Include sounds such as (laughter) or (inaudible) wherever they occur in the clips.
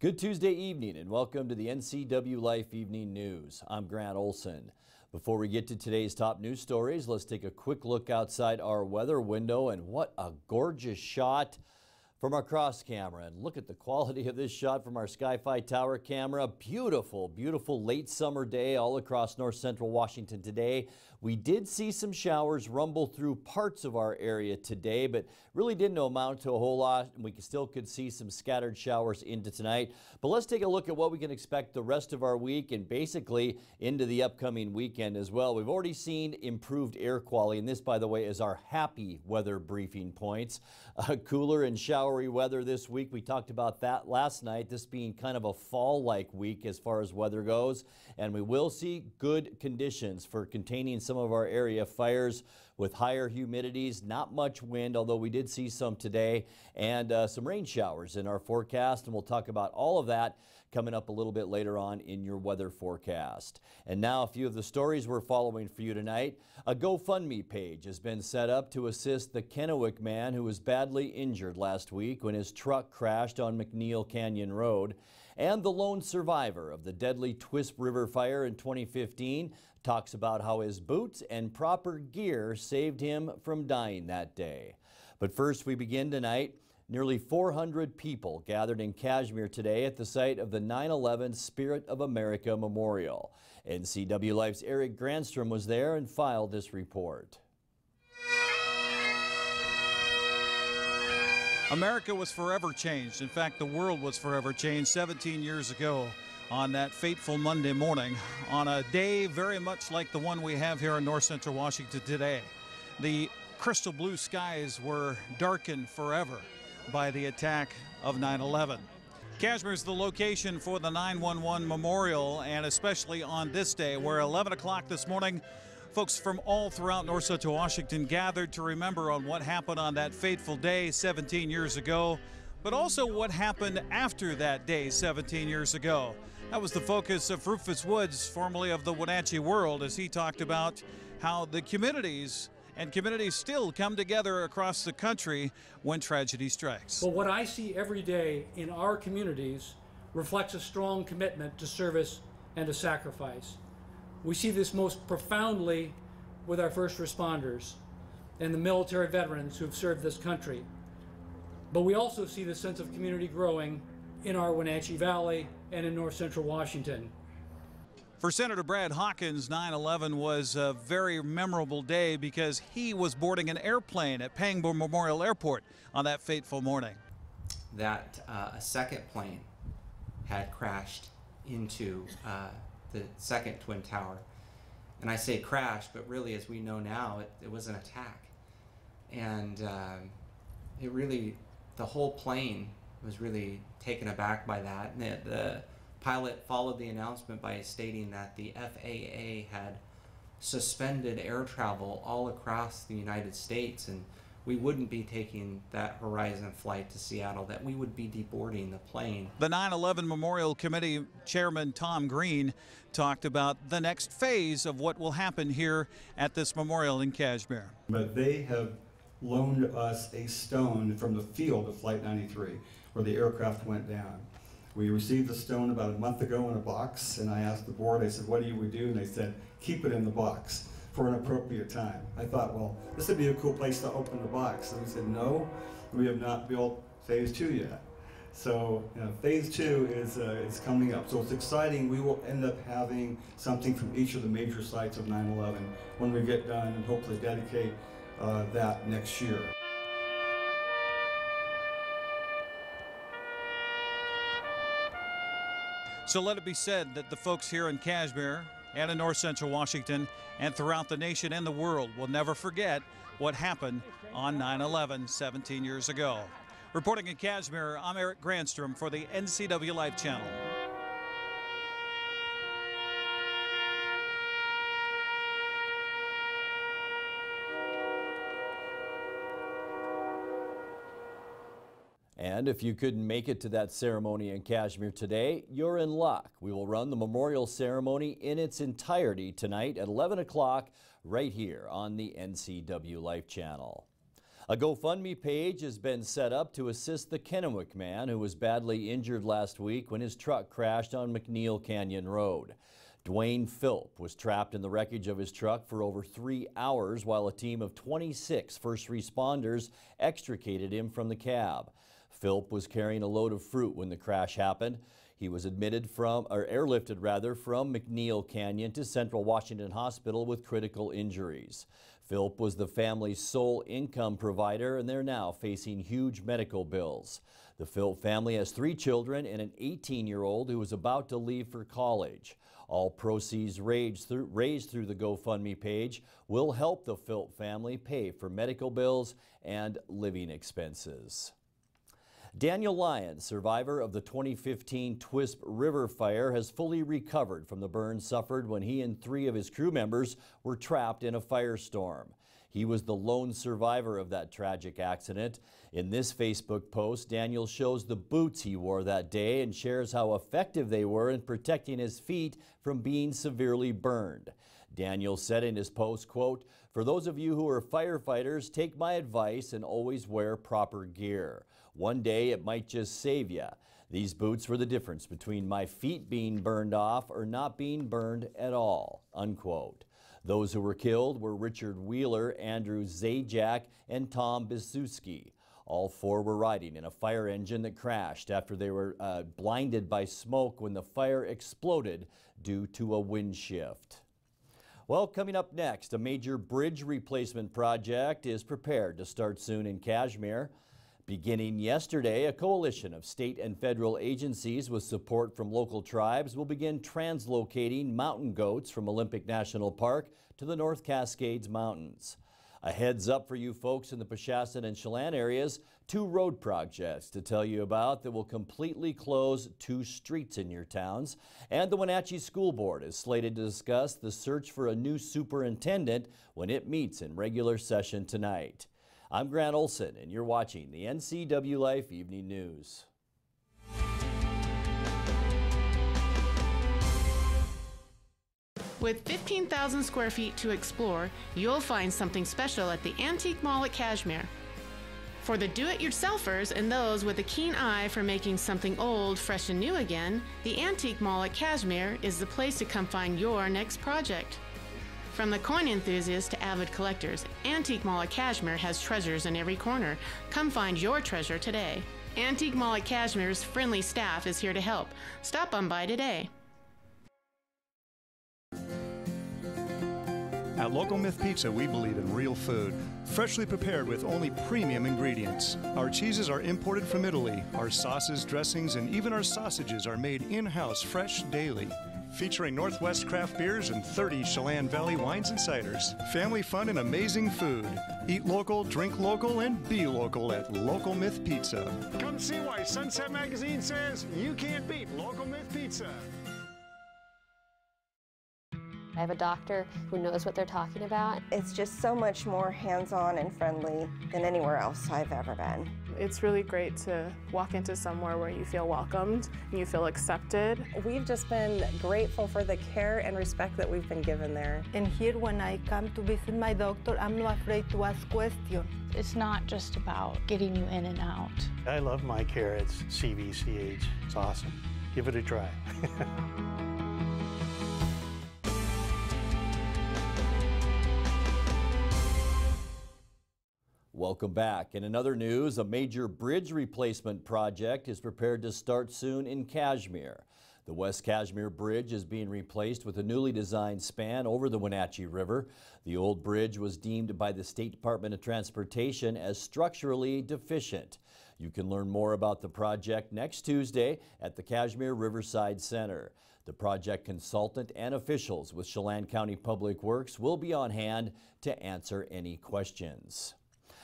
Good Tuesday evening and welcome to the NCW Life Evening News. I'm Grant Olson. Before we get to today's top news stories, let's take a quick look outside our weather window and what a gorgeous shot from our cross camera. And look at the quality of this shot from our Sky-Fi Tower camera. Beautiful, beautiful late summer day all across north central Washington today. We did see some showers rumble through parts of our area today, but really didn't amount to a whole lot. We still could see some scattered showers into tonight. But let's take a look at what we can expect the rest of our week and basically into the upcoming weekend as well. We've already seen improved air quality, and this, by the way, is our happy weather briefing points. (laughs) Uh, cooler and showery weather this week. We talked about that last night, this being kind of a fall-like week as far as weather goes. And we will see good conditions for containing some of our area fires with higher humidities, not much wind, although we did see some today, and uh, some rain showers in our forecast. And we'll talk about all of that coming up a little bit later on in your weather forecast. And now a few of the stories we're following for you tonight. A GoFundMe page has been set up to assist the Kennewick man who was badly injured last week when his truck crashed on McNeil Canyon Road. And the lone survivor of the deadly Twisp River fire in 2015 talks about how his boots and proper gear saved him from dying that day. But first we begin tonight Nearly 400 people gathered in Cashmere today at the site of the 9-11 Spirit of America Memorial. NCW Life's Eric Granstrom was there and filed this report. America was forever changed. In fact, the world was forever changed 17 years ago on that fateful Monday morning on a day very much like the one we have here in north central Washington today. The crystal blue skies were darkened forever by the attack of 9 11. Cashmere is the location for the 911 memorial, and especially on this day, where 11 o'clock this morning, folks from all throughout North Central Washington gathered to remember on what happened on that fateful day 17 years ago, but also what happened after that day 17 years ago. That was the focus of Rufus Woods, formerly of the Wenatchee World, as he talked about how the communities and communities still come together across the country when tragedy strikes. But what I see every day in our communities reflects a strong commitment to service and to sacrifice. We see this most profoundly with our first responders and the military veterans who have served this country. But we also see the sense of community growing in our Wenatchee Valley and in north central Washington. For Senator Brad Hawkins, 9 11 was a very memorable day because he was boarding an airplane at Pangborn Memorial Airport on that fateful morning. That uh, a second plane had crashed into uh, the second Twin Tower. And I say crash, but really, as we know now, it, it was an attack. And um, it really, the whole plane was really taken aback by that. And the, the Pilot followed the announcement by stating that the FAA had suspended air travel all across the United States and we wouldn't be taking that Horizon flight to Seattle, that we would be deboarding the plane. The 9 11 Memorial Committee Chairman Tom Green talked about the next phase of what will happen here at this memorial in Cashmere. But they have loaned us a stone from the field of Flight 93 where the aircraft went down. We received the stone about a month ago in a box, and I asked the board, I said, what do you we do? And they said, keep it in the box for an appropriate time. I thought, well, this would be a cool place to open the box. And we said, no, we have not built phase two yet. So you know, phase two is, uh, is coming up. So it's exciting. We will end up having something from each of the major sites of 9-11 when we get done and hopefully dedicate uh, that next year. So let it be said that the folks here in Cashmere and in north central Washington and throughout the nation and the world will never forget what happened on 9 11 17 years ago. Reporting in Cashmere, I'm Eric Granstrom for the NCW Life Channel. And if you couldn't make it to that ceremony in Cashmere today, you're in luck. We will run the memorial ceremony in its entirety tonight at 11 o'clock right here on the NCW Life channel. A GoFundMe page has been set up to assist the Kennewick man who was badly injured last week when his truck crashed on McNeil Canyon Road. Dwayne Philp was trapped in the wreckage of his truck for over three hours while a team of 26 first responders extricated him from the cab. Philp was carrying a load of fruit when the crash happened. He was admitted from, or airlifted rather, from McNeil Canyon to Central Washington Hospital with critical injuries. Philp was the family's sole income provider and they're now facing huge medical bills. The Philp family has three children and an 18-year-old who is about to leave for college. All proceeds raised through, raised through the GoFundMe page will help the Philp family pay for medical bills and living expenses. Daniel Lyons, survivor of the 2015 Twisp River fire, has fully recovered from the burns suffered when he and three of his crew members were trapped in a firestorm. He was the lone survivor of that tragic accident. In this Facebook post, Daniel shows the boots he wore that day and shares how effective they were in protecting his feet from being severely burned. Daniel said in his post, quote, For those of you who are firefighters, take my advice and always wear proper gear. One day it might just save you. These boots were the difference between my feet being burned off or not being burned at all, unquote. Those who were killed were Richard Wheeler, Andrew Zajac, and Tom Zbyszewski. All four were riding in a fire engine that crashed after they were uh, blinded by smoke when the fire exploded due to a wind shift. Well, coming up next, a major bridge replacement project is prepared to start soon in Cashmere. Beginning yesterday, a coalition of state and federal agencies with support from local tribes will begin translocating mountain goats from Olympic National Park to the North Cascades Mountains. A heads up for you folks in the Peshastin and Chelan areas, two road projects to tell you about that will completely close two streets in your towns. And the Wenatchee School Board is slated to discuss the search for a new superintendent when it meets in regular session tonight. I'm Grant Olson, and you're watching the NCW Life Evening News. With 15,000 square feet to explore, you'll find something special at the Antique Mall at Cashmere. For the do it yourselfers and those with a keen eye for making something old fresh and new again, the Antique Mall at Cashmere is the place to come find your next project. From the coin enthusiast to avid collectors, Antique Mall at Cashmere has treasures in every corner. Come find your treasure today. Antique Mall at Cashmere's friendly staff is here to help. Stop on by today. At Local Myth Pizza, we believe in real food, freshly prepared with only premium ingredients. Our cheeses are imported from Italy. Our sauces, dressings, and even our sausages are made in house fresh daily featuring Northwest craft beers and 30 Chelan Valley wines and ciders. Family fun and amazing food. Eat local, drink local, and be local at Local Myth Pizza. Come see why Sunset Magazine says you can't beat Local Myth Pizza. I have a doctor who knows what they're talking about. It's just so much more hands-on and friendly than anywhere else I've ever been. It's really great to walk into somewhere where you feel welcomed and you feel accepted. We've just been grateful for the care and respect that we've been given there. And here when I come to visit my doctor, I'm not afraid to ask questions. It's not just about getting you in and out. I love my care at CVCH. It's awesome. Give it a try. (laughs) Welcome back. In another news, a major bridge replacement project is prepared to start soon in Cashmere. The West Cashmere Bridge is being replaced with a newly designed span over the Wenatchee River. The old bridge was deemed by the State Department of Transportation as structurally deficient. You can learn more about the project next Tuesday at the Cashmere Riverside Center. The project consultant and officials with Chelan County Public Works will be on hand to answer any questions.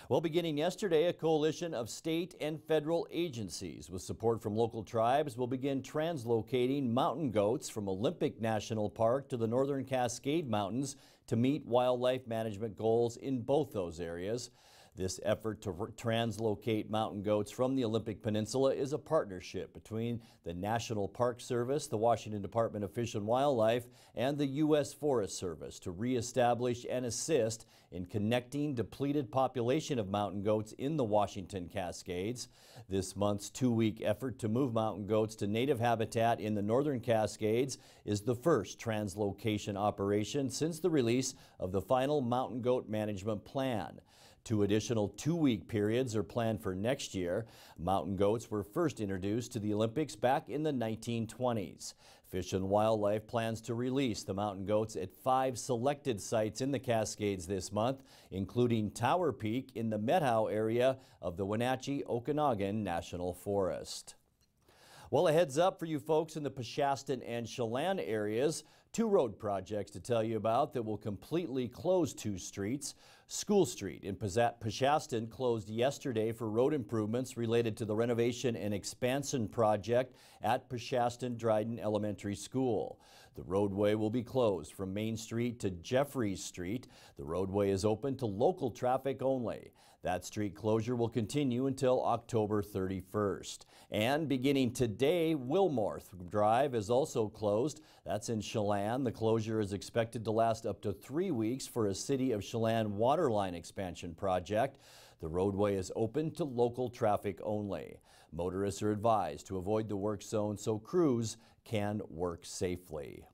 Well, beginning yesterday, a coalition of state and federal agencies with support from local tribes will begin translocating mountain goats from Olympic National Park to the Northern Cascade Mountains to meet wildlife management goals in both those areas. This effort to translocate mountain goats from the Olympic Peninsula is a partnership between the National Park Service, the Washington Department of Fish and Wildlife, and the U.S. Forest Service to reestablish and assist in connecting depleted population of mountain goats in the Washington Cascades. This month's two-week effort to move mountain goats to native habitat in the northern Cascades is the first translocation operation since the release of the final mountain goat management plan. Two additional two-week periods are planned for next year. Mountain goats were first introduced to the Olympics back in the 1920s. Fish and Wildlife plans to release the mountain goats at five selected sites in the Cascades this month, including Tower Peak in the Methow area of the Wenatchee Okanogan National Forest. Well, a heads up for you folks in the Peshastin and Chelan areas. Two road projects to tell you about that will completely close two streets. School Street in Peshastin closed yesterday for road improvements related to the renovation and expansion project at Peshastin Dryden Elementary School. The roadway will be closed from Main Street to Jeffries Street. The roadway is open to local traffic only. That street closure will continue until October 31st. And beginning today, Wilmorth Drive is also closed. That's in Chelan. The closure is expected to last up to three weeks for a City of Chelan waterline expansion project. The roadway is open to local traffic only. Motorists are advised to avoid the work zone so crews can work safely.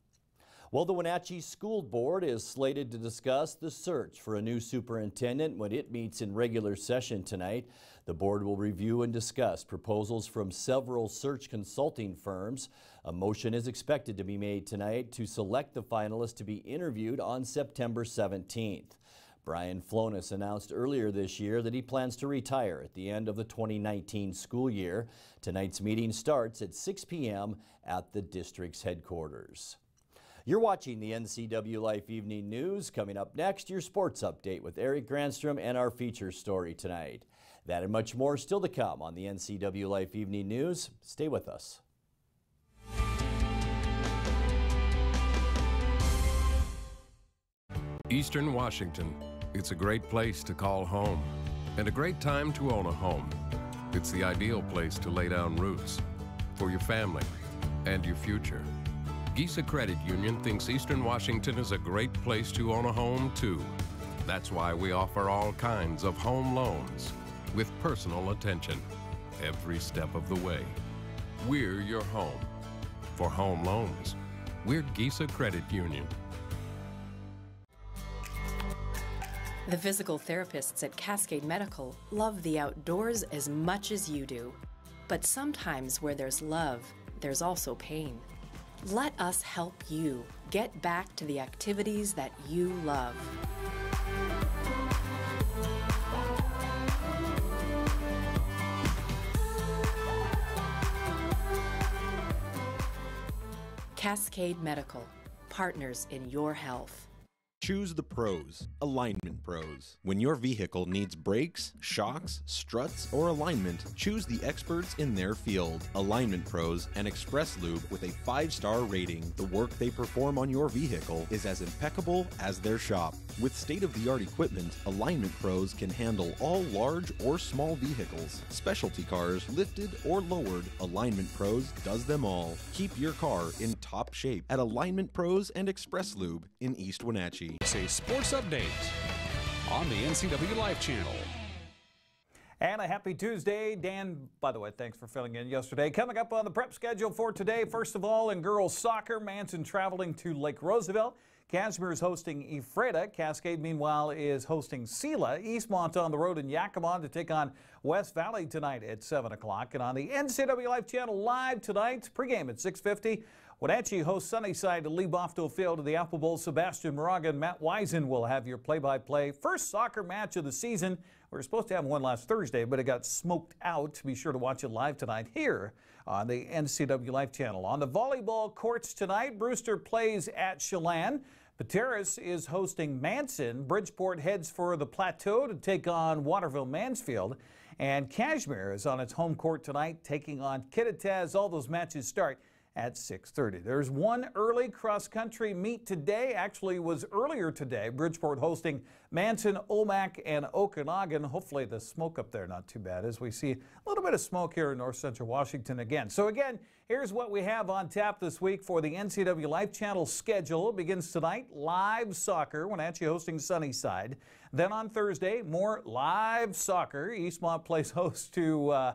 Well, the Wenatchee School Board is slated to discuss the search for a new superintendent when it meets in regular session tonight. The board will review and discuss proposals from several search consulting firms. A motion is expected to be made tonight to select the finalists to be interviewed on September 17th. Brian Flones announced earlier this year that he plans to retire at the end of the 2019 school year. Tonight's meeting starts at 6 p.m. at the district's headquarters. You're watching the NCW Life Evening News. Coming up next, your sports update with Eric Granstrom and our feature story tonight. That and much more still to come on the NCW Life Evening News. Stay with us. Eastern Washington. It's a great place to call home and a great time to own a home. It's the ideal place to lay down roots for your family and your future. Gesa Credit Union thinks Eastern Washington is a great place to own a home, too. That's why we offer all kinds of home loans with personal attention every step of the way. We're your home. For home loans, we're Gesa Credit Union. The physical therapists at Cascade Medical love the outdoors as much as you do. But sometimes where there's love, there's also pain. Let us help you get back to the activities that you love. Cascade Medical, partners in your health. Choose the pros, Alignment Pros. When your vehicle needs brakes, shocks, struts, or alignment, choose the experts in their field. Alignment Pros and Express Lube with a 5-star rating. The work they perform on your vehicle is as impeccable as their shop. With state-of-the-art equipment, Alignment Pros can handle all large or small vehicles, specialty cars, lifted or lowered. Alignment Pros does them all. Keep your car in top shape at Alignment Pros and Express Lube in East Wenatchee. A sports update on the NCW Life channel. And a happy Tuesday. Dan, by the way, thanks for filling in yesterday. Coming up on the prep schedule for today, first of all, in girls soccer, Manson traveling to Lake Roosevelt. Cashmere is hosting Ephrata. Cascade, meanwhile, is hosting Selah. Eastmont on the road in Yakima to take on West Valley tonight at 7 o'clock. And on the NCW Life channel live tonight, pregame at 650. Wenatchee hosts Sunnyside to leave off to a field of the Apple Bowl. Sebastian Moraga and Matt Wisen will have your play-by-play. -play. First soccer match of the season. We were supposed to have one last Thursday, but it got smoked out. Be sure to watch it live tonight here on the NCW Life channel. On the volleyball courts tonight, Brewster plays at Chelan. Pateros is hosting Manson. Bridgeport heads for the Plateau to take on Waterville Mansfield. And Cashmere is on its home court tonight, taking on Kittitas. All those matches start at 6.30. There's one early cross-country meet today. Actually was earlier today. Bridgeport hosting Manson, Omak, and Okanogan. Hopefully the smoke up there not too bad as we see a little bit of smoke here in north central Washington again. So again, here's what we have on tap this week for the NCW Life Channel schedule. It begins tonight, live soccer, when Wenatchee hosting Sunnyside. Then on Thursday, more live soccer. Eastmont plays (laughs) host to uh,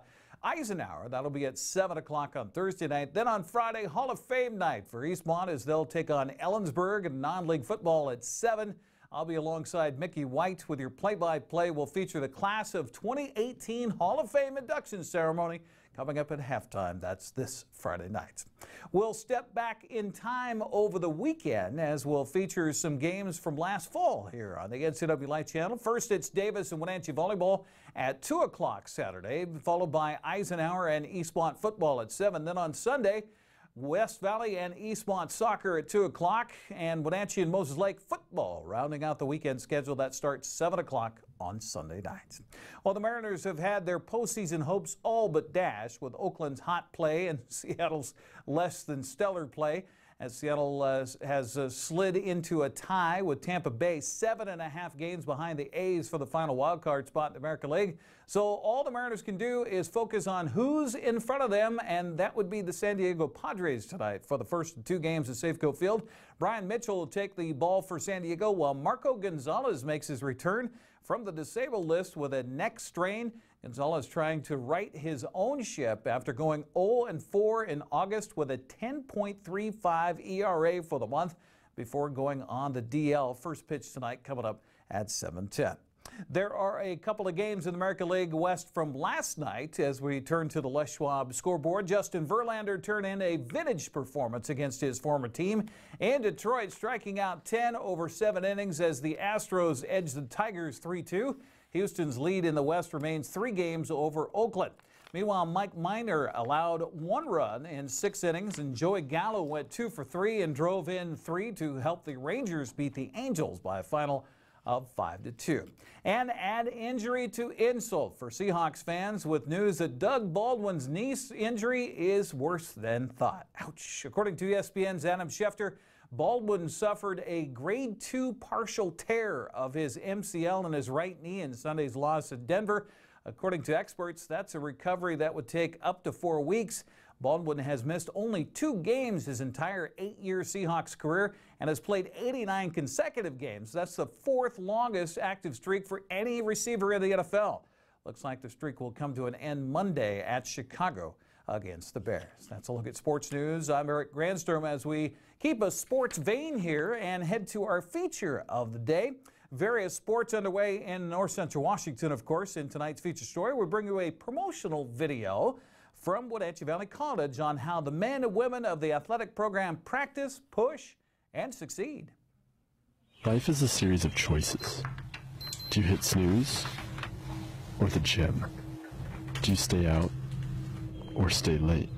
Eisenhower. That'll be at 7 o'clock on Thursday night. Then on Friday, Hall of Fame night for Eastmont as they'll take on Ellensburg and non-league football at 7. I'll be alongside Mickey White with your play-by-play. We'll feature the class of 2018 Hall of Fame induction ceremony coming up at halftime. That's this Friday night. We'll step back in time over the weekend as we'll feature some games from last fall here on the NCW Life Channel. First, it's Davis and Wenatchee Volleyball at 2 o'clock Saturday, followed by Eisenhower and Eastmont Football at 7. Then on Sunday, West Valley and Eastmont soccer at 2 o'clock, and Wenatchee and Moses Lake football rounding out the weekend schedule that starts 7 o'clock on Sunday night. Well, the Mariners have had their postseason hopes all but dashed with Oakland's hot play and (laughs) Seattle's less than stellar play as Seattle uh, has uh, slid into a tie with Tampa Bay, seven and a half games behind the A's for the final wild card spot in the American League. So all the Mariners can do is focus on who's in front of them, and that would be the San Diego Padres tonight for the first two games at Safeco Field. Bryan Mitchell will take the ball for San Diego while Marco Gonzales makes his return from the disabled list with a neck strain. Gonzales trying to right his own ship after going 0-4 in August with a 10.35 ERA for the month before going on the DL. First pitch tonight coming up at 7:10. There are a couple of games in the American League West from last night as we turn to the Les Schwab scoreboard. Justin Verlander turned in a vintage performance against his former team, and Detroit striking out 10 over 7 innings as the Astros edged the Tigers 3 2. Houston's lead in the West remains three games over Oakland. Meanwhile, Mike Minor allowed one run in six innings, and Joey Gallo went two for three and drove in three to help the Rangers beat the Angels by a final of 5 to 2. And add injury to insult for Seahawks fans with news that Doug Baldwin's knee injury is worse than thought. Ouch. According to ESPN's Adam Schefter, Baldwin suffered a grade 2 partial tear of his MCL in his right knee in Sunday's loss at Denver. According to experts, that's a recovery that would take up to four weeks. Baldwin has missed only two games his entire eight year Seahawks career and has played 89 consecutive games. That's the fourth longest active streak for any receiver in the NFL. Looks like the streak will come to an end Monday at Chicago against the Bears. That's a look at sports news. I'm Eric Granstrom as we keep a sports vein here and head to our feature of the day. Various sports underway in north central Washington, of course. In tonight's feature story, we bring you a promotional video from Wenatchee Valley College on how the men and women of the athletic program practice, push, and succeed. Life is a series of choices. Do you hit snooze or the gym? Do you stay out or stay late?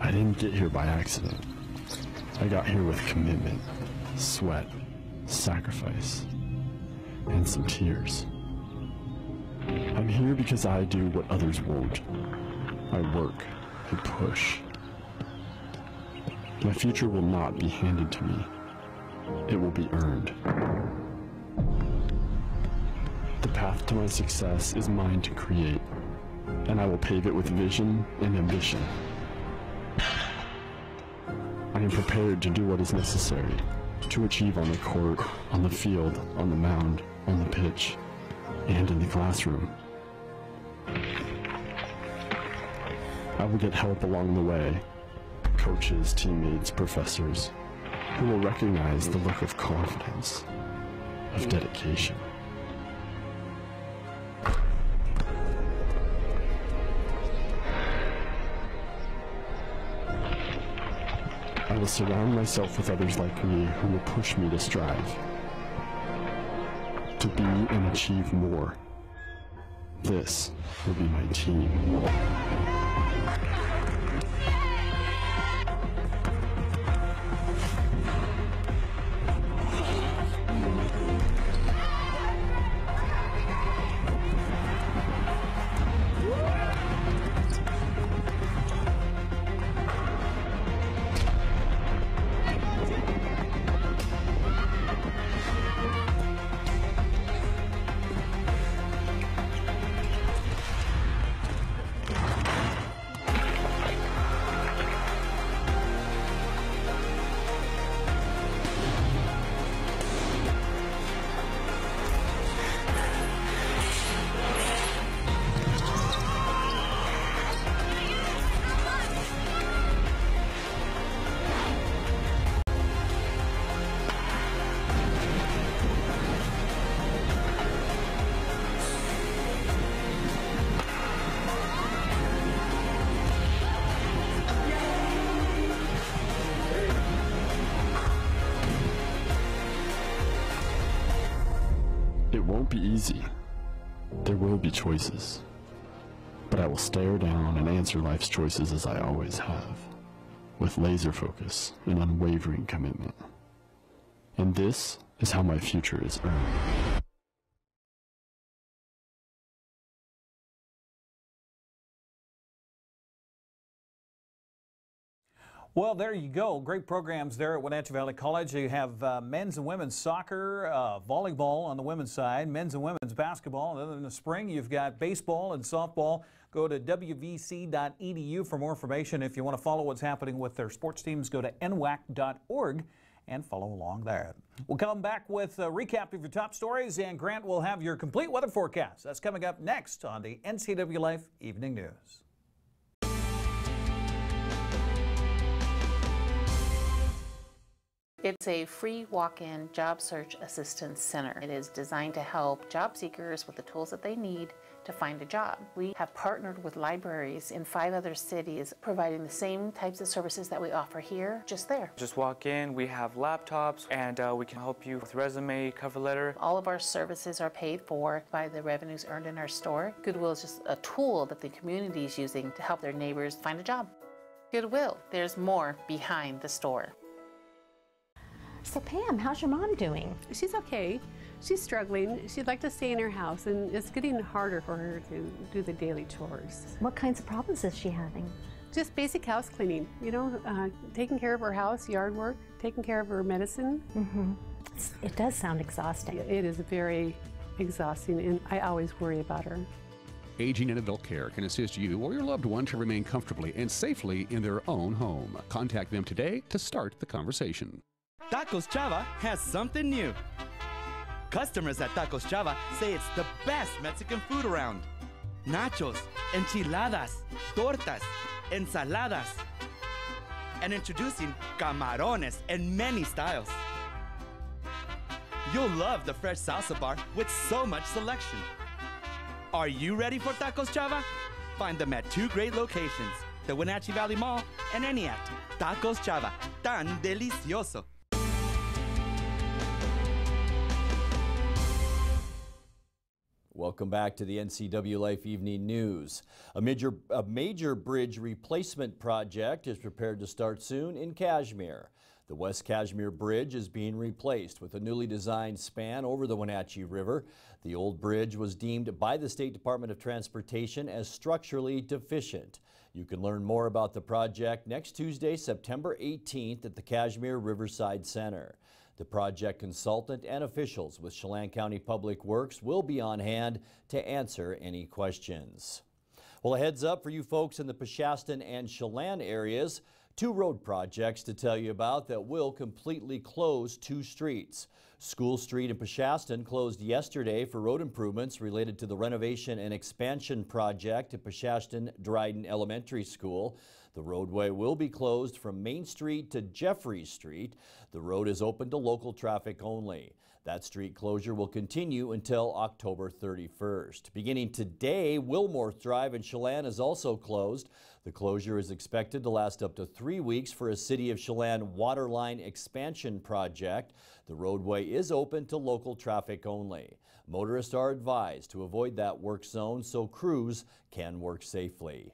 I didn't get here by accident. I got here with commitment, sweat, sacrifice, and some tears. I'm here because I do what others won't. I work, I push. My future will not be handed to me. It will be earned. The path to my success is mine to create, and I will pave it with vision and ambition. I am prepared to do what is necessary to achieve on the court, on the field, on the mound, on the pitch, and in the classroom. I will get help along the way coaches, teammates, professors who will recognize the look of confidence, of dedication. I will surround myself with others like me who will push me to strive, to be and achieve more. This will be my team. Won't be easy. There will be choices. But I will stare down and answer life's choices as I always have, with laser focus and unwavering commitment. And this is how my future is earned. Well, there you go. Great programs there at Wenatchee Valley College. You have uh, men's and women's soccer, uh, volleyball on the women's side, men's and women's basketball. And then in the spring, you've got baseball and softball. Go to wvc.edu for more information. If you want to follow what's happening with their sports teams, go to nwac.org and follow along there. We'll come back with a recap of your top stories, and Grant will have your complete weather forecast. That's coming up next on the NCW Life Evening News. It's a free walk-in job search assistance center. It is designed to help job seekers with the tools that they need to find a job. We have partnered with libraries in five other cities providing the same types of services that we offer here, just there. Just walk in, we have laptops, and uh, we can help you with resume, cover letter. All of our services are paid for by the revenues earned in our store. Goodwill is just a tool that the community is using to help their neighbors find a job. Goodwill, there's more behind the store. So Pam, how's your mom doing? She's okay. She's struggling. She'd like to stay in her house, and it's getting harder for her to do the daily chores. What kinds of problems is she having? Just basic house cleaning, you know, uh, taking care of her house, yard work, taking care of her medicine. Mm-hmm. It does sound exhausting. It is very exhausting, and I always worry about her. Aging in Adult Care can assist you or your loved one to remain comfortably and safely in their own home. Contact them today to start the conversation. Tacos Chava has something new. Customers at Tacos Chava say it's the best Mexican food around. Nachos, enchiladas, tortas, ensaladas, and introducing camarones in many styles. You'll love the fresh salsa bar with so much selection. Are you ready for Tacos Chava? Find them at two great locations, the Wenatchee Valley Mall and Entiat. Tacos Chava, tan delicioso. Welcome back to the NCW Life Evening News. A major, a major bridge replacement project is prepared to start soon in Cashmere. The West Cashmere Bridge is being replaced with a newly designed span over the Wenatchee River. The old bridge was deemed by the State Department of Transportation as structurally deficient. You can learn more about the project next Tuesday, September 18th at the Cashmere Riverside Center. The project consultant and officials with Chelan County Public Works will be on hand to answer any questions. Well, a heads up for you folks in the Peshastin and Chelan areas. Two road projects to tell you about that will completely close two streets. School Street in Peshastin closed yesterday for road improvements related to the renovation and expansion project at Peshastin Dryden Elementary School. The roadway will be closed from Main Street to Jeffries Street. The road is open to local traffic only. That street closure will continue until October 31st. Beginning today, Wilmore Drive in Chelan is also closed. The closure is expected to last up to three weeks for a City of Chelan waterline expansion project. The roadway is open to local traffic only. Motorists are advised to avoid that work zone so crews can work safely.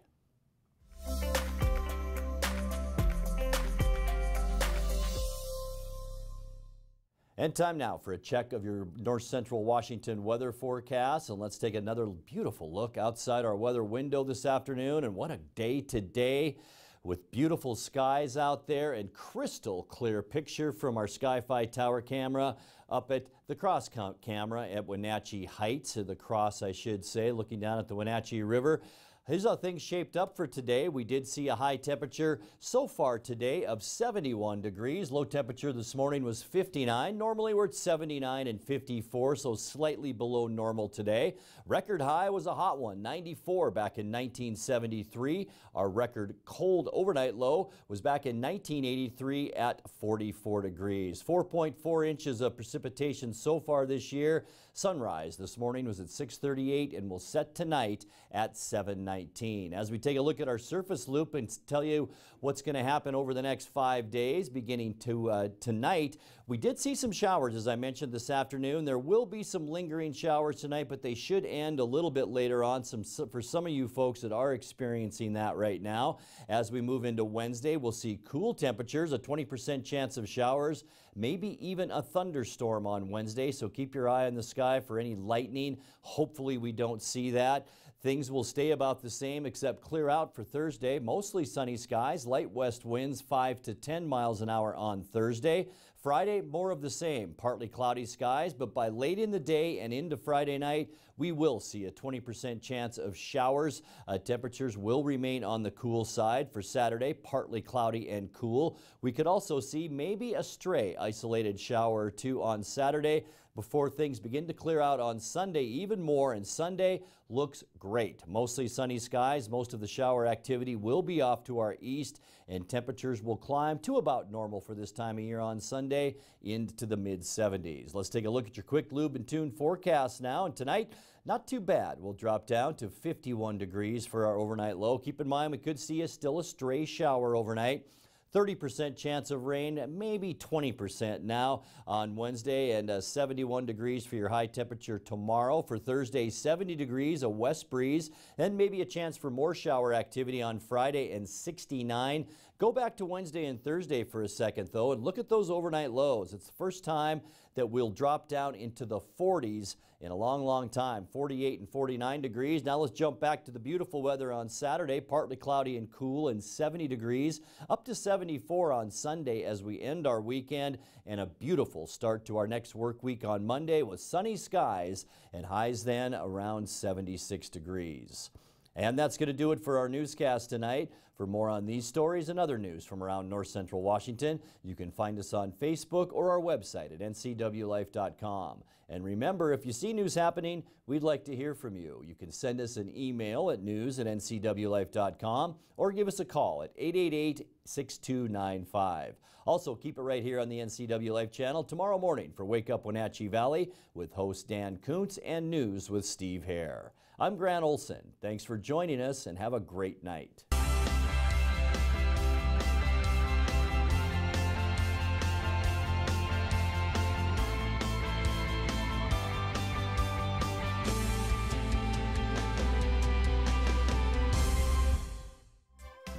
And time now for a check of your north central Washington weather forecast. And let's take another beautiful look outside our weather window this afternoon. And what a day today with beautiful skies out there and crystal clear picture from our Sky-Fi tower camera up at the cross camera at Wenatchee Heights, the cross I should say, looking down at the Wenatchee River. Here's how things shaped up for today. We did see a high temperature so far today of 71 degrees. Low temperature this morning was 59. Normally we're at 79 and 54, so slightly below normal today. Record high was a hot one, 94 back in 1973. Our record cold overnight low was back in 1983 at 44 degrees. 4.4 inches of precipitation so far this year. Sunrise this morning was at 638 and will set tonight at 790. 19. As we take a look at our surface loop and tell you what's going to happen over the next five days, beginning to uh, tonight, we did see some showers, as I mentioned this afternoon. There will be some lingering showers tonight, but they should end a little bit later on. Some for some of you folks that are experiencing that right now. As we move into Wednesday, we'll see cool temperatures, a 20% chance of showers, maybe even a thunderstorm on Wednesday. So keep your eye on the sky for any lightning. Hopefully, we don't see that. Things will stay about the same except clear out for Thursday. Mostly sunny skies, light west winds 5 to 10 miles an hour on Thursday. Friday, more of the same, partly cloudy skies, but by late in the day and into Friday night, we will see a 20% chance of showers. Uh, temperatures will remain on the cool side for Saturday, partly cloudy and cool. We could also see maybe a stray isolated shower or two on Saturday before things begin to clear out on Sunday even more. And Sunday looks great. Mostly sunny skies. Most of the shower activity will be off to our east and temperatures will climb to about normal for this time of year on Sunday into the mid 70s. Let's take a look at your quick lube and tune forecast now. And tonight, not too bad. We'll drop down to 51 degrees for our overnight low. Keep in mind we could see a still a stray shower overnight. 30% chance of rain, maybe 20% now on Wednesday, and uh, 71 degrees for your high temperature tomorrow. For Thursday, 70 degrees, a west breeze, and maybe a chance for more shower activity on Friday and 69. Go back to Wednesday and Thursday for a second, though, and look at those overnight lows. It's the first time that we'll drop down into the 40s in a long, long time. 48 and 49 degrees. Now let's jump back to the beautiful weather on Saturday. Partly cloudy and cool and 70 degrees. Up to 74 on Sunday as we end our weekend. And a beautiful start to our next work week on Monday with sunny skies and highs then around 76 degrees. And that's going to do it for our newscast tonight. For more on these stories and other news from around north central Washington, you can find us on Facebook or our website at ncwlife.com. And remember, if you see news happening, we'd like to hear from you. You can send us an email at news at ncwlife.com or give us a call at 888 6295. Also, keep it right here on the NCW Life channel tomorrow morning for Wake Up Wenatchee Valley with host Dan Kuntz and news with Steve Hare. I'm Grant Olson. Thanks for joining us and have a great night.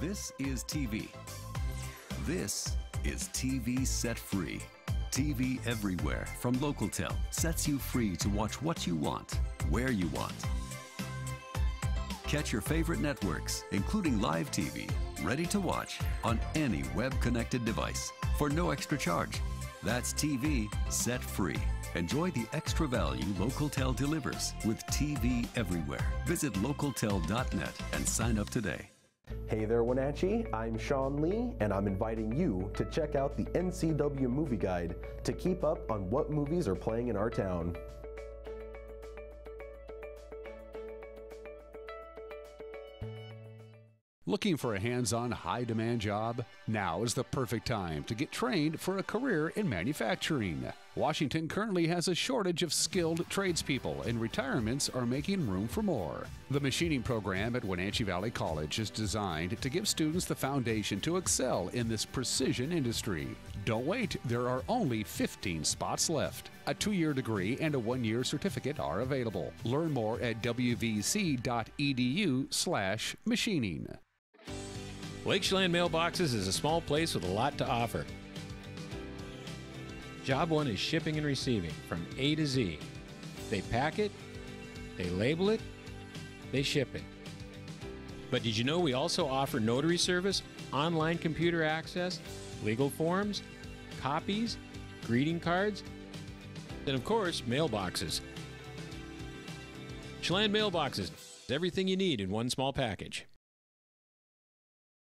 This is TV. This is TV Set Free. TV everywhere from Localtel sets you free to watch what you want, where you want. Catch your favorite networks, including live TV, ready to watch on any web-connected device for no extra charge. That's TV set free. Enjoy the extra value Localtel delivers with TV everywhere. Visit localtel.net and sign up today. Hey there, Wenatchee. I'm Sean Lee, and I'm inviting you to check out the NCW Movie Guide to keep up on what movies are playing in our town. Looking for a hands on, high demand job? Now is the perfect time to get trained for a career in manufacturing. Washington currently has a shortage of skilled tradespeople, and retirements are making room for more. The machining program at Wenatchee Valley College is designed to give students the foundation to excel in this precision industry. Don't wait, there are only 15 spots left. A two year degree and a one year certificate are available. Learn more at wvc.edu/slash machining. Lake Chelan Mailboxes is a small place with a lot to offer. Job one is shipping and receiving from A to Z. They pack it, they label it, they ship it. But did you know we also offer notary service, online computer access, legal forms, copies, greeting cards, and of course, mailboxes. Schland Mailboxes, everything you need in one small package.